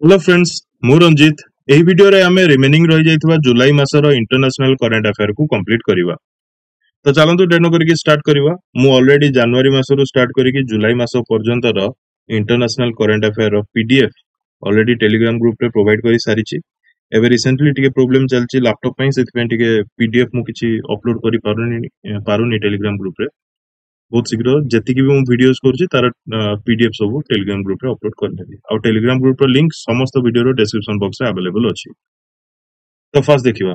Hello friends ମୁଁ ରଞ୍ଜିତ ଏହି ଭିଡିଓରେ ଆମେ ରିମେନିଂ ରହିଯାଇଥିବା ଜୁଲାଇ ମାସର ଇଣ୍ଟରନ୍ୟାସନାଲ କରେଣ୍ଟ ଆଫେୟାରକୁ କମ୍ପ୍ଲିଟ୍ କରିବା ତ ଚାଲନ୍ତୁ ଡେନ କରିକି ଷ୍ଟାର୍ଟ କରିବା ମୁଁ ଅଲରେଡି ଜାନୁଆରୀ ମାସରୁ ଷ୍ଟାର୍ଟ କରିକି ଜୁଲାଇ ମାସ ପର୍ଯ୍ୟନ୍ତର international current affair PDF already Telegram ଗ୍ରୁପରେ ପ୍ରୋଭାଇଡ କରି ସାରିଛି ଏବେ ରିସେଣ୍ଟଲି ଟିକେ ପ୍ରୋବ୍ଲେମ ଚାଲିଛି ଲାପଟପ୍ ପାଇଁ ସେଥିପାଇଁ ଟିକେ ପିଡିଏଫ୍ ମୁଁ କିଛି ଅପଲୋଡ କରିପାରୁନି ପାରୁନି ଟେଲିଗ୍ରାମ ଗ୍ରୁପରେ ବହୁତ ଶୀଘ୍ର ଯେତିକି ବି ମୁଁ ଭିଡିଓସ୍ କରୁଛି ତାର ପିଡିଏଫ୍ ସବୁ ଟେଲିଗ୍ରାମ ଗ୍ରୁପରେ ଅପଲୋଡ କରିନେବି ଆଉ ଟେଲିଗ୍ରାମ ଗ୍ରୁପର ଲିଙ୍କ ସମସ୍ତ ଭିଡିଓର ଡେସ୍କ୍ରିପସନ ବକ୍ସରେ ଆଭେଲେବଲ ଅଛି ତ ଫାର୍ଷ୍ଟ ଦେଖିବା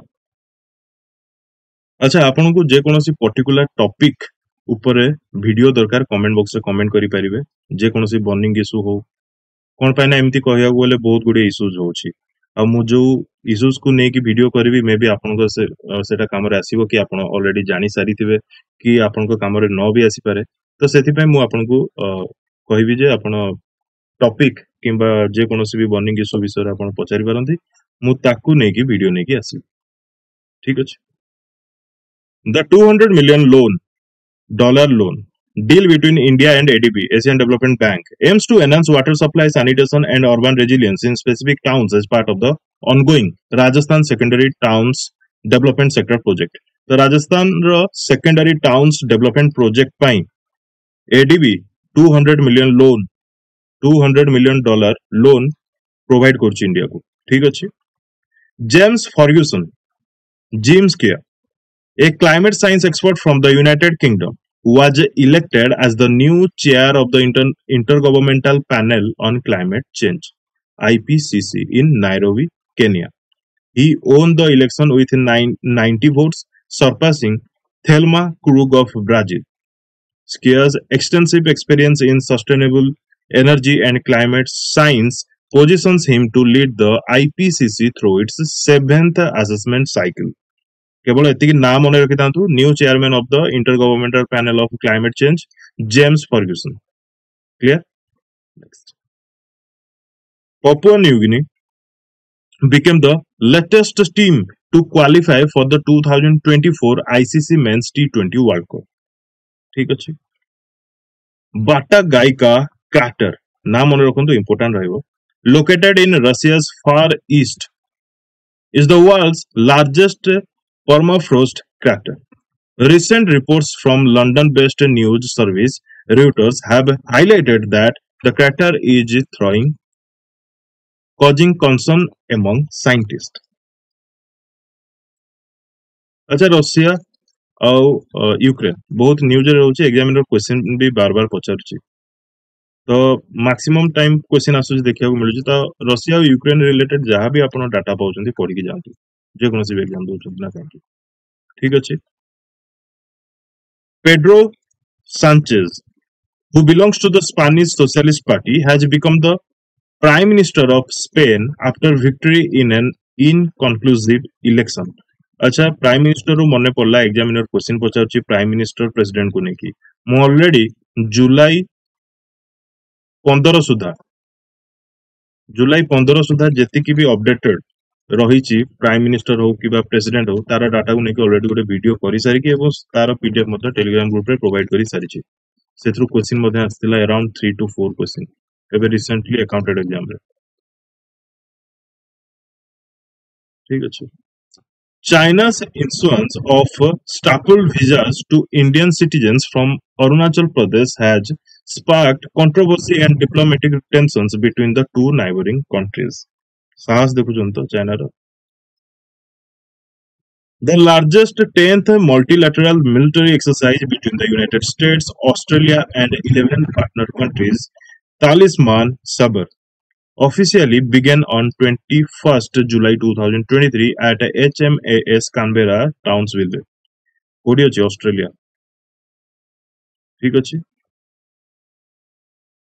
ଆଚ୍ଛା ଆପଣଙ୍କୁ ଯେକୌଣସି ପର୍ଟିକୁଲାର ଟପିକ ଉପରେ ଭିଡିଓ ଦରକାର କମେଣ୍ଟ ବକ୍ସରେ କମେଣ୍ଟ କରିପାରିବେ ଯେକୌଣସି ବର୍ଣ୍ଣିଂ ଇସ୍ୟୁ ହଉ କଣ ପାଇଁ ନା ଏମିତି କହିବାକୁ ଗଲେ ବହୁତ ଗୁଡିଏ ଇସ୍ୟୁଜ ହଉଛି ଆଉ ମୁଁ ଯୋଉ ଇସ୍ୟୁଜକୁ ନେଇକି ଭିଡିଓ କରିବି ମେ ବି ଆପଣଙ୍କ ସେ ସେଟା କାମରେ ଆସିବ କି ଆପଣ ଅଲରେଡି ଜାଣି ସାରିଥିବେ କି ଆପଣଙ୍କ କାମରେ ନ ବି ଆସିପାରେ ତ ସେଥିପାଇଁ ମୁଁ ଆପଣଙ୍କୁ କହିବି ଯେ ଆପଣ ଟପିକ କିମ୍ବା ଯେକୌଣସି ବି ବର୍ଣ୍ଣିଂ ଇସ୍ୟୁ ବିଷୟରେ ଆପଣ ପଚାରି ପାରନ୍ତି ମୁଁ ତାକୁ ନେଇକି ଭିଡିଓ ନେଇକି ଆସିବି ଠିକ ଅଛି the two hundred million loan dollar loan Deal between India and ADB, Asian Development Bank, aims to enhance water supply, sanitation, and urban resilience in specific towns as part of the ongoing Rajasthan Secondary Towns Development Sector Project. The Rajasthan Secondary Towns Development Project Pine ADB 200 million loan 200 million dollar loan provide করছে India को ठीक अच्छे James Ferguson James Kia a climate science expert from the United Kingdom was elected as the new chair of the Inter- Intergovernmental Panel on Climate Change, IPCC, in Nairobi, Kenya. He won the election with nine, 90 votes, surpassing Thelma Krug of Brazil. Skia's extensive experience in sustainable energy and climate science positions him to lead the IPCC through its seventh assessment cycle. କେବଳ ଏତିକି ନାଁ ମନେ ରଖିଥାନ୍ତୁ new chairman of the Intergovernmental Panel of Climate Change James Ferguson clear next Papua New Guinea became the latest team to qualify for the 2024 ICC Men's T20 World Cup. ঠিক ଅଛି ବାଟା ଗାଇକା crater ନା ମନେ ରଖନ୍ତୁ ଇମ୍ପୋର୍ଟାଣ୍ଟ ରହିବ located in Russia's far east is the world's largest permafrost crater. Recent reports from London-based news service Reuters have highlighted that the crater is thawing, causing concern among scientists. अच्छा Russia और Ukraine बहुत news रहो ची examiner question भी बार बार पचारुची तो मैक्सिमम टाइम क्वेश्चन आसुज आसूस देखा मिलूँ तो रूसिया और यूक्रेन रिलेटेड जहाँ भी आप डाटा पाँच पढ़ी जानती যে কোনো সিভিল এক্সাম দৌড় না কেন ঠিক আছে? Pedro Sanchez who belongs to the Spanish socialist party has become the prime minister of Spain after victory in an inconclusive election আচ্ছা প্রাইম মিনিস্টর মনে পড়লা এক্সামিনার কোশ্চিন পচারুছি প্রাইম মিনিস্টার প্রেসিডেন্ট কু নেকি? মু অলরেডি জুলাই পনেরো সুদ্ধা। জুলাই পনেরো সুদ্ধা যেতিকি বি অপডেটেড ରହିଛି ପ୍ରାଇମ ମିନିଷ୍ଟର ହଉ କିମ୍ବା ପ୍ରେସିଡେଣ୍ଟ ହଉ ତାର ଡାଟାକୁ ନେଇକି ଅଲରେଡି ଗୋଟେ ଭିଡିଓ କରିସାରିକି ଏବଂ ତାର ପିଡିଏଫ୍ ମଧ୍ୟ ଟେଲିଗ୍ରାମ ଗ୍ରୁପରେ ପ୍ରୋଭାଇଡ କରି ସାରିଛି ସେଥିରୁ କ୍ୱେଶ୍ଚିନ୍ ମଧ୍ୟ ଆସିଥିଲା around three to four question ଏବେ ରିସେଣ୍ଟଲି ଆକାଉଣ୍ଟେଡ ଏକ୍ଜାମରେ ଠିକ ଅଛି China's issuance of staple visas to Indian citizens from Arunachal Pradesh has sparked controversy and diplomatic tensions between the two neighboring countries. ସାହସ ଦେଖୁଛନ୍ତି ତ ଚାଇନାର The largest 10th multilateral military exercise between the United States, Australia, and 11 partner countries, Talisman Sabar, officially began on 21st July 2023 at HMAS Canberra, Townsville. କୋଉଠି ଅଛି Australia ଠିକ ଅଛି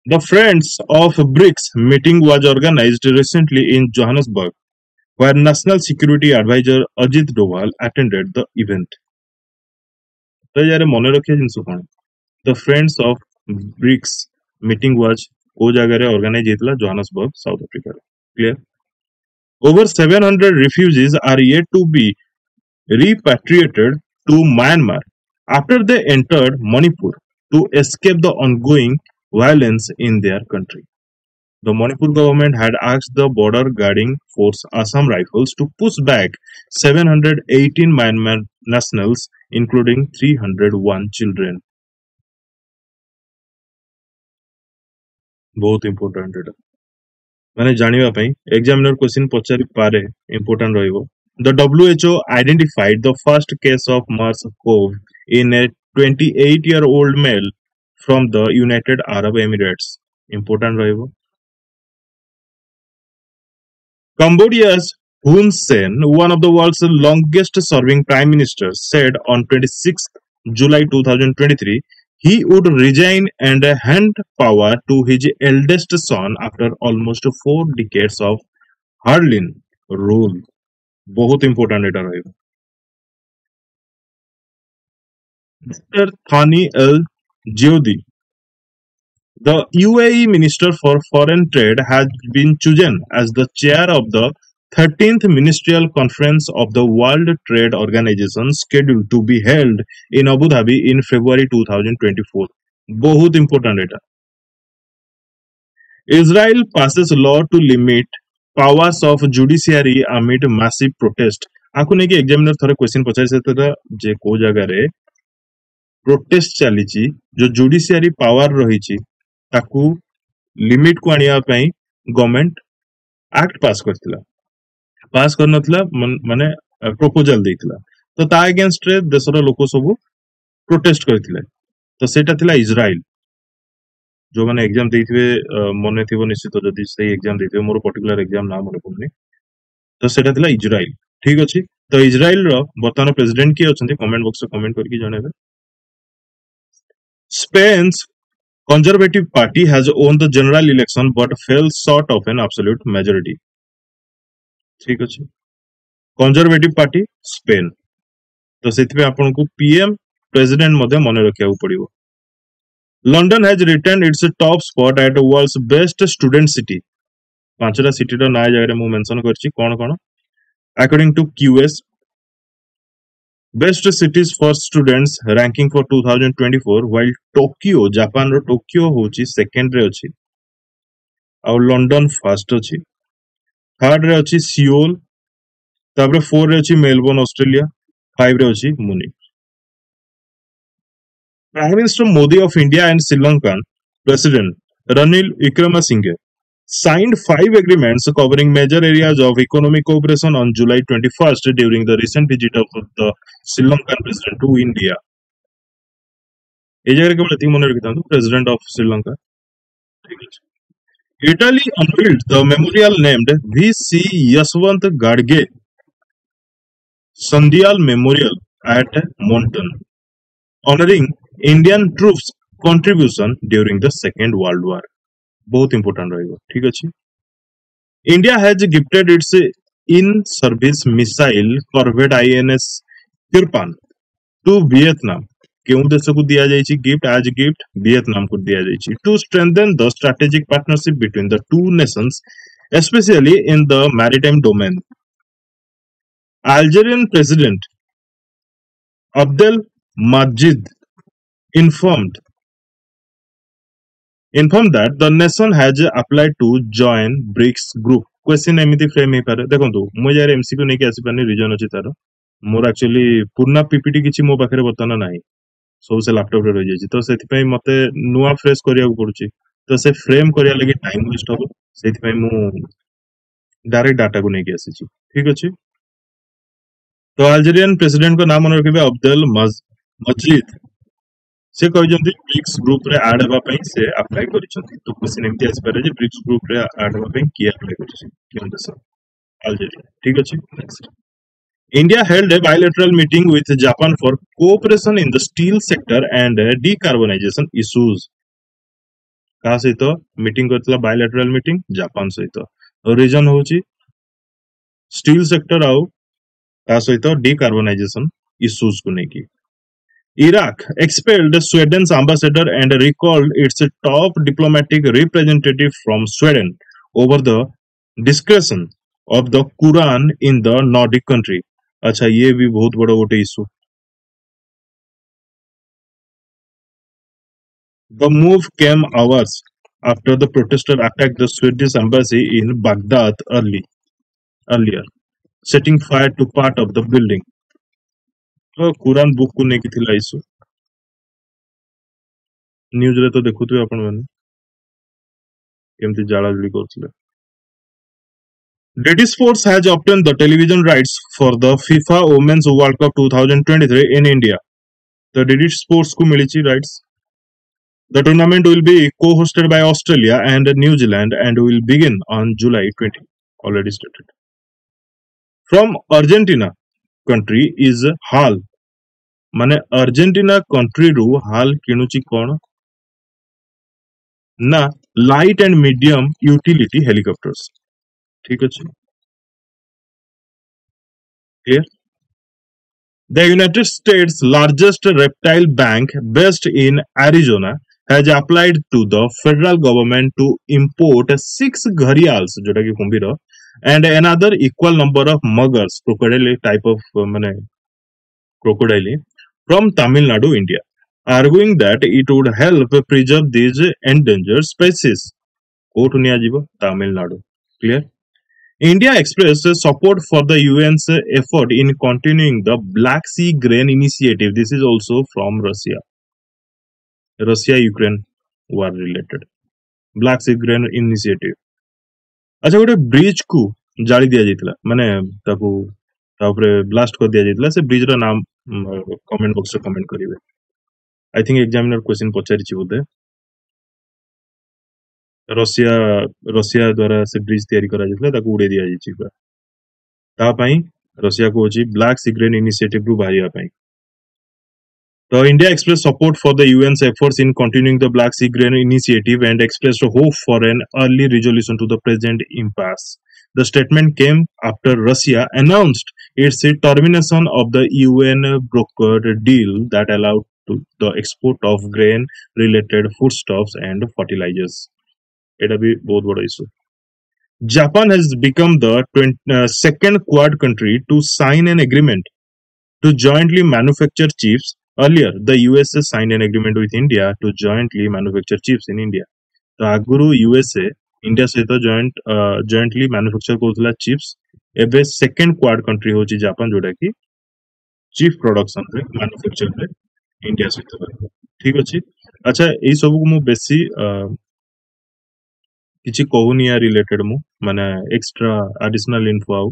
The Friends of BRICS meeting was organized recently in Johannesburg, where National Security Advisor Ajit Doval attended the event. ତ ୟାର ମନେ ରଖିବା ଜିନିଷ କଣ the friends of BRICS meeting was କୋଉ ଜାଗାରେ ଅର୍ଗାନାଇଜ ହେଇଥିଲା ଜୋହାନସବର୍ଗ ସାଉଥ ଆଫ୍ରିକାରେ clear Over 700 refugees are yet to be repatriated to Myanmar after they entered Manipur to escape the ongoing violence in their country. The Manipur government had asked the border guarding force Assam Rifles to push back 718 Myanmar nationals, including 301 children. ବହୁତ important ଏଟା ମାନେ ଜାଣିବା ପାଇଁ ଏକ୍ସାମିନର question ପଚାରି ପାରେ important ରହିବ The WHO identified the first case of MERS-CoV in a 28-year-old male from the United Arab Emirates. Important ରହିବ Cambodia's Hun Sen, one of the world's longest serving prime ministers, said on 26 July 2023 he would resign and hand power to his eldest son after almost four decades of hardline rule. बहुत important एटा रहेगा Mr. Thani El Jyoti. The UAE Minister for Foreign Trade has been chosen as the chair of the 13th Ministerial Conference of the World Trade Organization scheduled to be held in Abu Dhabi in February 2024. बहुत important data Israel passes law to limit powers of judiciary amid massive protest. आपको नहीं कि examiner थोड़े question पचाई से जे को जगह रे protest ଚାଲିଛି ଯୋଉ ଜୁଡିସିଆରୀ ପାୱାର ରହିଛି ତାକୁ ଲିମିଟ କୁ ଆଣିବା ପାଇଁ ଗଭର୍ଣ୍ଣମେଣ୍ଟ ଆକ୍ଟ ପାସ୍ କରିଥିଲା ପାସ୍ କରିନଥିଲା ମନ- ମାନେ ପ୍ରପୋଜାଲ ଦେଇଥିଲା ତ ତା ଏଗେନଷ୍ଟରେ ଦେଶର ଲୋକ ସବୁ ପ୍ରୋଟେଷ୍ଟ କରିଥିଲେ ତ ସେଇଟା ଥିଲା ଇସ୍ରାଏଲ ଯୋଉମାନେ ଏକ୍ସାମ ଦେଇଥିବେ ଅ, ମନେ ଥିବ ନିଶ୍ଚିତ ଯଦି ସେଇ ଏକ୍ସାମ ଦେଇଥିବେ ମୋର ପର୍ଟିକୁଲାର ଏକ୍ସାମ ନା ମନେ ପଡୁନି ତ ସେଇଟା ଥିଲା ଇସ୍ରାଏଲ ଠିକ ଅଛି ତ ଇସ୍ରାଏଲର ବର୍ତ୍ତମାନ ପ୍ରେସିଡେଣ୍ଟ କିଏ ଅଛନ୍ତି କମେଣ୍ଟ ବକ୍ସରେ କମେଣ୍ଟ କରିକି ଜଣେଇବେ Spain's Conservative Party has won the general election but fell short of an absolute majority. ଠିକ ଅଛି କନଜରଭେଟିଭ ପାର୍ଟି ସ୍ପେନ୍ ତ ସେଥିପାଇଁ ଆପଣଙ୍କୁ ପିଏମ ପ୍ରେସିଡେଣ୍ଟ ମଧ୍ୟ ମନେ ରଖିବାକୁ ପଡିବ London has return its top spot at world's best student city ପାଞ୍ଚଟା ସିଟିର ନାଁ ଏ ଜାଗାରେ ମୁଁ ମେନସନ କରିଛି କଣ କଣ according to QS best cities for students ranking for 2024 while Tokyo ଜାପାନର ଟୋକିଓ ହଉଛି ସେକେଣ୍ଡରେ ଅଛି ଆଉ ଲଣ୍ଡନ ଫାର୍ଷ୍ଟ ଅଛି ଥାର୍ଡ ରେ ଅଛି ସିଓଲ ତାପରେ ଫୋର ରେ ଅଛି ମେଲବର୍ନ ଅଷ୍ଟ୍ରେଲିଆ ଫାଇଭ ରେ ଅଛି ମୁନିକ Prime Minister Modi of India and Sri Lankan President Ranil Wickremesinghe signed five agreements covering major areas of economic cooperation on July 21st during the recent visit of the Sri Lankan president to India. President of Sri Lanka. Italy unveiled the memorial named VC Yaswant Gadge Sandial Memorial at Monton, honoring Indian troops' contribution during the Second World War. बहुत important रहेगा, ठीक अच्छे India has gifted its in service missile corvette I N S Kirpan to Vietnam क्यों देश को दिया जाए gift as gift Vietnam को दिया जाए to strengthen the strategic partnership between the two nations especially in the maritime domain Algerian president Abdul Majid informed informed that the nation has applied to join BRICS group. Question ଏମିତି frame ହେଇପାରେ ଦେଖନ୍ତୁ ମୁଁ ଏ ଜାଗାରେ MCQ ନେଇକି ଆସିପାରିନି reason ଅଛି ତାର ମୋର actually ପୁରୁଣା PPT କିଛି ମୋ ପାଖରେ ବର୍ତ୍ତମାନ ନାହିଁ ସବୁ ସେ ଲାପଟପରେ ରହିଯାଇଛି ତ ସେଥିପାଇଁ ମତେ ନୂଆ ଫ୍ରେଶ କରିବାକୁ ପଡୁଛି ତ ସେ ଫ୍ରେମ କରିବା ଲାଗି ଟାଇମ ୱେଷ୍ଟ ହବ ସେଇଥିପାଇଁ ମୁଁ ଡାଇରେକ୍ଟ ଡାଟାକୁ ନେଇକି ଆସିଛି ଠିକ ଅଛି ତ ଆଲଜେରିଆନ ପ୍ରେସିଡେଣ୍ଟଙ୍କ ନାଁ ମନେ ରଖିବେ ଅବଦେଲ ମଜ- ମଜିଦ୍ ସେ କହିଛନ୍ତି ବ୍ରିକ୍ସ ଗ୍ରୁପରେ ଆଡ୍ ହେବା ପାଇଁ ସେ ଆପ୍ଲାଏ କରିଛନ୍ତି ତ କ୍ୱେଶ୍ଚିନ୍ ଏମିତି ଆସିପାରେ ଯେ ବ୍ରିକ୍ସ ଗ୍ରୁପରେ ଆଡ୍ ହେବା ପାଇଁ କିଏ ଆପ୍ଲାଏ କରିଛି କେଉଁ ଦେଶ ଆଲଜେରିଆ ଠିକ ଅଛି next India held a bilateral meeting with Japan for cooperation in the steel sector and uh, decarbonization issues. କାହା ସହିତ ମିଟିଂ କରିଥିଲା bilateral meeting ଜାପାନ ସହିତ ରିଜନ ହଉଛି ଷ୍ଟିଲ ସେକ୍ଟର ଆଉ ତା ସହିତ decarbonization issues କୁ ନେଇକି Iraq expelled Sweden's ambassador and recalled its top diplomatic representative from Sweden over the discussion of the Quran in the Nordic country. अच्छा ये भी बहुत बड़ा गोटे issue The move came hours after the protester attacked the Swedish embassy in Baghdad early earlier, setting fire to part of the building. ତ Quran book କୁ ନେଇକି ଥିଲା ଇସ୍ୟୁ ନ୍ୟୁଜରେ ତ ଦେଖୁଥିବେ ଆପଣମାନେ କେମିତି ଜାଳାଜୁଳି କରୁଥିଲେ British Sports has obtained the television rights for the FIFA Women's World Cup 2023 in India. The British Sports को मिली rights. The tournament will be co-hosted by Australia and New Zealand and will begin on July 20. Already stated. From Argentina country is हाल माने Argentina country रु हाल किणुची कोण? ना light and medium utility helicopters ठीक अछि the United States largest reptile bank based in Arizona has applied to the federal government to import six gharials जोटा कि कुंभीर and another equal number of muggers, crocodile type of um, crocodile, from Tamil Nadu, India, arguing that it would help preserve these endangered species. କୋଉଠୁ Tamil Nadu. Clear. India expressed support for the UN's effort in continuing the Black Sea Grain Initiative. This is also from Russia. Russia Ukraine war related. Black Sea Grain Initiative. ଆଚ୍ଛା ଗୋଟେ bridge କୁ ଜାଳି ଦିଆଯାଇଥିଲା ମାନେ ତାକୁ ତା ଉପରେ blast କରି ଦିଆଯାଇଥିଲା ସେ ବ୍ରିଜ ର ନାମ କମେଣ୍ଟ ବକ୍ସରେ କମେଣ୍ଟ କରିବେ ଆଇ ଥିଙ୍କ ଏକ୍ସାମିନର କ୍ୱେଶ୍ଚିନ୍ ପଚାରିଛି ବୋଧେ ରଷିଆ ରଷିଆ ଦ୍ୱାରା ସେ ବ୍ରିଜ ତିଆରି କରାଯାଇଥିଲା ତାକୁ ଉଡେଇ ଦିଆଯାଇଛି ପୁରା ତା ପାଇଁ ରଷିଆ କହୁଛି ବ୍ଲାକ୍ ସିଗ୍ରେନ୍ ଇନିସିଏଟିଭ ରୁ ବାହାରିବା ପାଇଁ The India expressed support for the UN's efforts in continuing the Black Sea Grain Initiative and expressed hope for an early resolution to the present impasse. The statement came after Russia announced its termination of the UN brokered deal that allowed to the export of grain-related foodstuffs and fertilizers. এটা भी बहुत बड़ा issue. Japan has become the 20, uh, second Quad country to sign an agreement to jointly manufacture chips. Earlier, the USA signed an agreement with India to jointly manufacture chips in India. ତ ଆଗରୁ USA India ସହିତ joint jointly manufacture କରୁଥିଲା chips ଏବେ second Quad country ହଉଛି Japan ଯୋଉଟା କି cheap ପ୍ରଡକ୍ସନରେ ମାନୁଫ୍ୟାକ୍ଚରରେ India ସହିତ ରହିବ ଠିକ ଅଛି ଆଚ୍ଛା ଏଇ ସବୁକୁ ମୁଁ ବେଶୀ ଅ, କିଛି କହୁନି ୟା ରିଲେଟେଡ ମୁଁ ମାନେ ଏକ୍ସଟ୍ରା ଆଡିସନାଲ ଇନଫୋ ଆଉ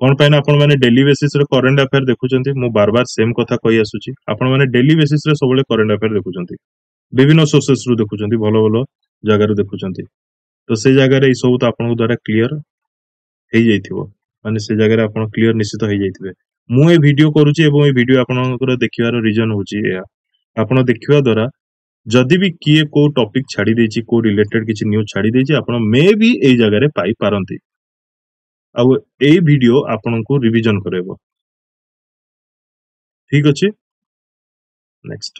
କଣ ପାଇଁ ନା ଆପଣ ମାନେ ଡେଲି ବେସିସ ରେ କରେଣ୍ଟ ଆଫେୟାର ଦେଖୁଛନ୍ତି ମୁଁ ବାର ବାର ସେମ କଥା କହି ଆସୁଛି ଆପଣ ମାନେ ଡେଲି ବେସିସ ରେ ସବୁବେଳେ କରେଣ୍ଟ ଆଫେୟାର ଦେଖୁଛନ୍ତି ବିଭିନ୍ନ ସୋର୍ସେସ ରୁ ଦେଖୁଛନ୍ତି ଭଲ ଭଲ ଜାଗାରୁ ଦେଖୁଛନ୍ତି ତ ସେଇ ଜାଗାରେ ଏଇ ସବୁ ତ ଆପଣଙ୍କ ଦ୍ଵାରା କ୍ଲିୟର ହେଇଯାଇଥିବ ମାନେ ସେ ଜାଗାରେ ଆପଣ କ୍ଲିୟର ନିଶ୍ଚିତ ହେଇଯାଇଥିବେ ମୁଁ ଏ ଭିଡିଓ କରୁଛି ଏବଂ ଏ ଭିଡିଓ ଆପଣଙ୍କର ଦେଖିବାର ରିଜନ ହଉଛି ଏହା ଆପଣ ଦେଖିବା ଦ୍ଵାରା ଯଦି ବି କିଏ କୋଉ ଟପିକ ଛାଡି ଦେଇଛି କୋଉ ରିଲେଟେଡ କିଛି ନ୍ୟୁଜ ଛାଡି ଦେଇଛି ଆପଣ ମେ ବି ଏଇ ଜାଗାରେ ପାଇପାରନ୍ତି ଆଉ ଏଇ ଭିଡିଓ ଆପଣଙ୍କୁ ରିଭିଜନ କରାଇବ ଠିକ ଅଛି next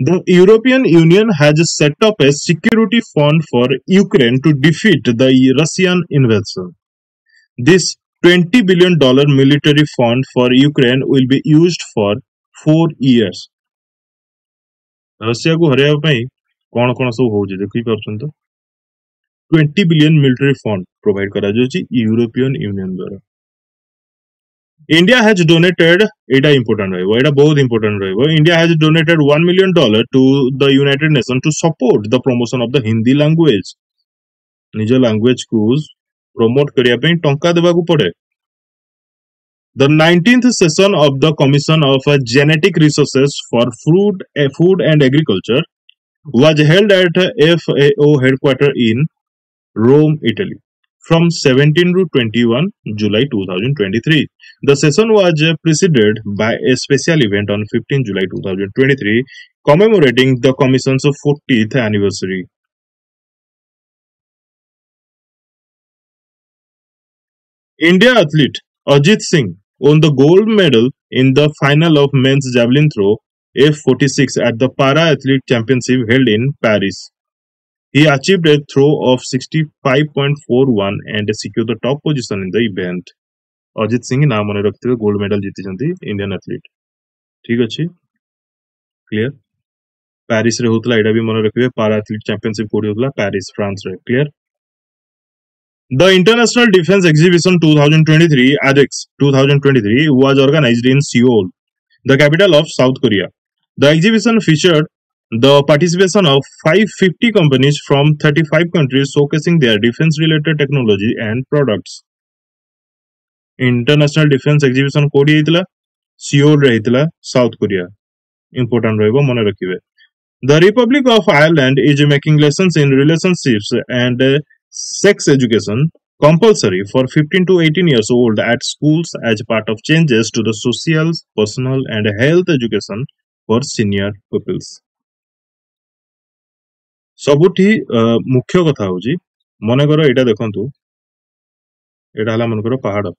The European Union has set up a security fund for Ukraine to defeat the Russian invasion. This $20 billion military fund for Ukraine will be used for four years. ରଷିଆକୁ ହରାଇବା ପାଇଁ କଣ କଣ ସବୁ ହଉଛି ଦେଖିପାରୁଛନ୍ତି ତ twenty billion military fund provide କରାଯାଉଛି ୟୁରୋପିୟନ ୟୁନିୟନ ଦ୍ୱାରା India has donated এটা important ରହିବ ଏଇଟା ବହୁତ important ରହିବ India has donated 1 million dollar to the United Nations to support the promotion of the Hindi language ନିଜ language କୁ promote କରିବା ପାଇଁ ଟଙ୍କା ଦେବାକୁ ପଡେ The 19th session of the Commission of uh, Genetic Resources for Food, uh, Food and Agriculture was held at uh, FAO headquarters in Rome, Italy from 17 to 21 July 2023. The session was preceded by a special event on 15 July 2023 commemorating the Commission's 40th anniversary. India athlete Ajit Singh won the gold medal in the final of men's javelin throw F46 at the Para Athlete Championship held in Paris. He achieved a throw of 65.41 and secured the top position in the event. Ajit Singh ନାଁ ମନେ ରଖିଥିବେ gold medal ଜିତିଛନ୍ତି Indian athlete ଠିକ ଅଛି clear Paris ରେ ହଉଥିଲା ଏଇଟା ବି ମନେ ରଖିବେ ପାରା ଆଥଲେଟିକ ଚାମ୍ପିୟନସିପ କୋଉଠି ହଉଥିଲା ପ୍ୟାରିସ ଫ୍ରାନ୍ସ ରେ clear The International Defense Exhibition 2023 ADEX 2023 was organized in Seoul, the capital of South Korea. The exhibition featured the participation of 550 companies from 35 countries showcasing their defense related technology and products. International Defense Exhibition କୋଉଠି ହେଇଥିଲା Seoul ରେ ହେଇଥିଲା south Korea important ରହିବ ମନେ ରଖିବେ The Republic of Ireland is making lessons in relationships and uh, sex education compulsory for 15 to 18 years old at schools as part of changes to the social, personal, and health education for senior pupils. ସବୁଠି ମୁଖ୍ୟ କଥା ହଉଛି ମନେକର ଏଇଟା ଦେଖନ୍ତୁ। ଏଇଟା ହେଲା ମନେକର ପାହାଡ।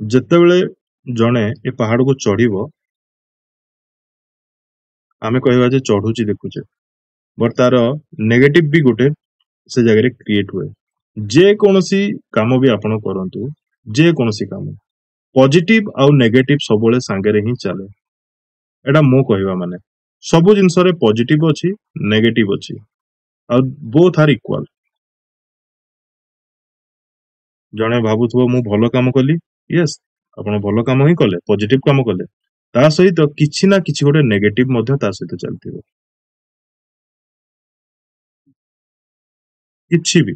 ଯେତେବେଳେ ଜଣେ ଏ ପାହାଡକୁ ଚଢିବ ଆମେ କହିବା ଯେ ଚଢୁଛି ଦେଖୁଛେ। ବଟ୍ ତାର ନେଗେଟିଭ ବି ଗୋଟେ ସେ ଜାଗାରେ କ୍ରିଏଟ ହୁଏ। ଯେ କୌଣସି କାମ ବି ଆପଣ କରନ୍ତୁ ଯେ କୌଣସି କାମ ପଜିଟିଭ ଆଉ ନେଗେଟିଭ ସବୁବେଳେ ସାଙ୍ଗରେ ହିଁ ଚାଲେ। ଏଇଟା ମୁଁ କହିବା ମାନେ। ସବୁ ଜିନିଷରେ ପଜିଟିଭ ଅଛି ନେଗେଟିଭ ଅଛି ଆଉ ବୋଥ ଆର୍ ଇକ୍ୱାଲ ଜଣେ ଭାବୁଥିବ ମୁଁ ଭଲ କାମ କଲି ୟେସ୍ ଆପଣ ଭଲ କାମ ହିଁ କଲେ ପଜିଟିଭ କାମ କଲେ ତା ସହିତ କିଛି ନା କିଛି ଗୋଟେ ନେଗେଟିଭ ମଧ୍ୟ ତା ସହିତ ଚାଲିଥିବ କିଛି ବି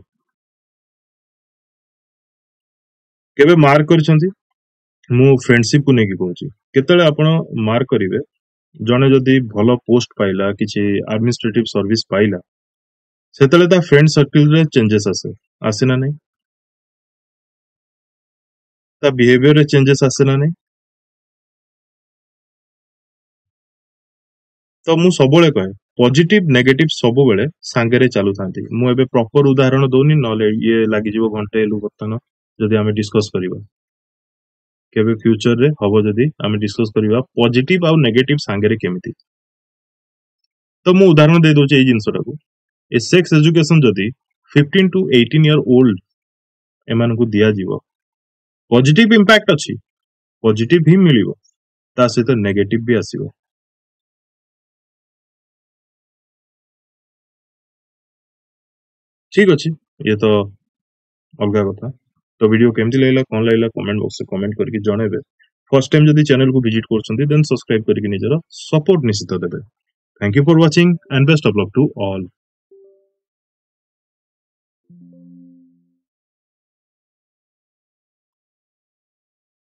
କେବେ ମାର୍କ କରିଛନ୍ତି ମୁଁ ଫ୍ରେଣ୍ଡସିପ କୁ ନେଇକି କହୁଛି କେତେବେଳେ ଆପଣ ମାର୍କ କରିବେ ଜଣେ ଯଦି ଭଲ ପୋଷ୍ଟ ପାଇଲା କିଛି ଆଡମିନିଷ୍ଟ୍ରେଟିଭ ସର୍ଭିସ ପାଇଲା ସେତେବେଳେ ତା ଫ୍ରେଣ୍ଡ ସର୍କିଲରେ ଚେଞ୍ଜେସ୍ ଆସେ ଆସେ ନା ନାହିଁ ତା ବିହେଭିୟରରେ ଚେଞ୍ଜେସ୍ ଆସେ ନା ନାହିଁ ତ ମୁଁ ସବୁବେଳେ କହେ ପଜିଟିଭ ନେଗେଟିଭ ସବୁବେଳେ ସାଙ୍ଗରେ ଚାଲୁଥାନ୍ତି ମୁଁ ଏବେ ପ୍ରପର ଉଦାହରଣ ଦଉନି ନହେଲେ ଇଏ ଲାଗିଯିବ ଘଣ୍ଟେ ହେଲୁ ବର୍ତ୍ତମାନ ଯଦି ଆମେ ଡିସ୍କସ କରିବା କେବେ ଫ୍ୟୁଚରରେ ହବ ଯଦି ଆମେ ଡିସ୍କସ କରିବା ପଜିଟିଭ ଆଉ ନେଗେଟିଭ ସାଙ୍ଗରେ କେମିତି ତ ମୁଁ ଉଦାହରଣ ଦେଇ ଦଉଛି ଏଇ ଜିନିଷଟାକୁ ଏ ସେକ୍ସ ଏଜୁକେସନ ଯଦି fifteen to eighteen year old ଏମାନଙ୍କୁ ଦିଆଯିବ ପଜିଟିଭ ଇମ୍ପାକ୍ଟ ଅଛି ପଜିଟିଭ ହିଁ ମିଳିବ ତା ସହିତ ନେଗେଟିଭ ବି ଆସିବ ଠିକ ଅଛି ଇଏ ତ ଅଲଗା କଥା ତ ଭିଡିଓ କେମିତି ଲାଗିଲା କଣ ଲାଗିଲା କମେଣ୍ଟ ବକ୍ସରେ କମେଣ୍ଟ କରିକି ଜଣେଇବେ ଫର୍ଷ୍ଟ ଟାଇମ ଯଦି ଚ୍ୟାନେଲକୁ ଭିଜିଟ କରୁଛନ୍ତି ଦେନ୍ ସବସ୍କ୍ରାଇବ କରିକି ନିଜର ସପୋର୍ଟ ନିଶ୍ଚିତ ଦେବେ thank you for watching and best of luck to all